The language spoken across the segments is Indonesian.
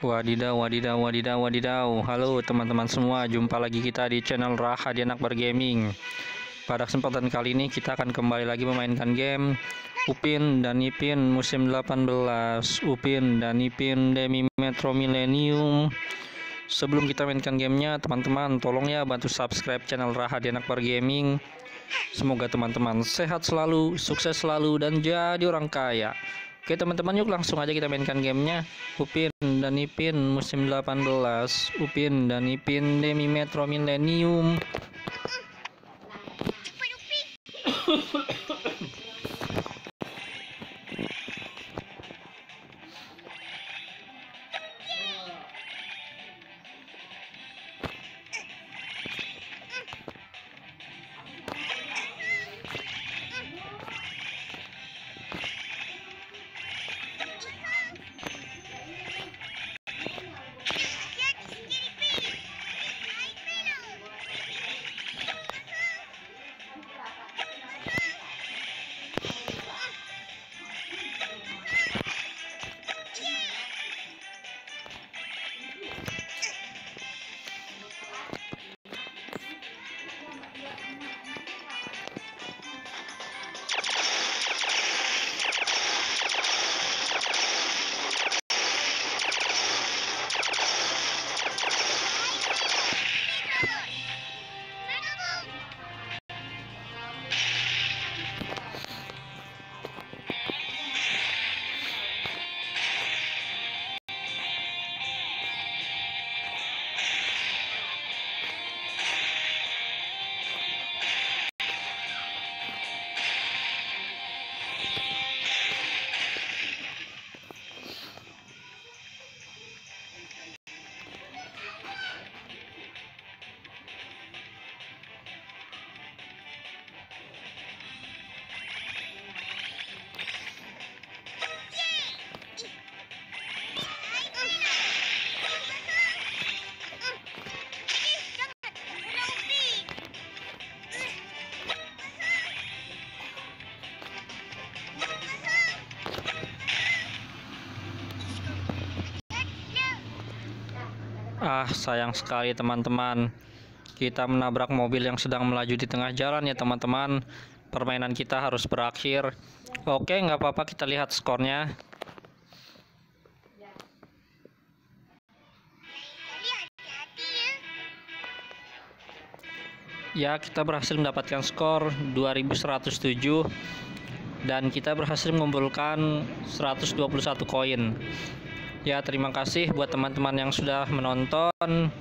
Wadidaw, wadidaw, wadidaw, wadidaw. Halo teman-teman semua, jumpa lagi kita di channel Raha di Anak Bergaming. Pada kesempatan kali ini kita akan kembali lagi memainkan game Upin dan Ipin musim 18 Upin dan Ipin Demi Metro Millennium. Sebelum kita mainkan gamenya teman-teman tolong ya bantu subscribe channel Raha di Anak Bergaming Semoga teman-teman sehat selalu, sukses selalu, dan jadi orang kaya Oke teman-teman yuk langsung aja kita mainkan gamenya. Upin dan Ipin musim 18 Upin dan Ipin Demi Metro Millennium Ah, sayang sekali teman-teman. Kita menabrak mobil yang sedang melaju di tengah jalan ya teman-teman. Permainan kita harus berakhir. Oke, nggak apa-apa kita lihat skornya. Ya, kita berhasil mendapatkan skor 2107 dan kita berhasil mengumpulkan 121 koin. Ya, terima kasih buat teman-teman yang sudah menonton.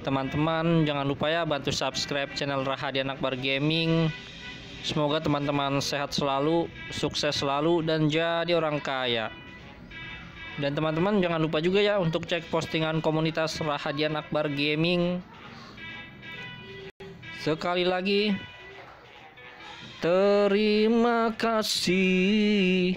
Teman-teman, jangan lupa ya bantu subscribe channel Rahadi Anak Bar Gaming. Semoga teman-teman sehat selalu, sukses selalu, dan jadi orang kaya. Dan teman-teman jangan lupa juga ya untuk cek postingan komunitas Rahadian Akbar Gaming. Sekali lagi, terima kasih.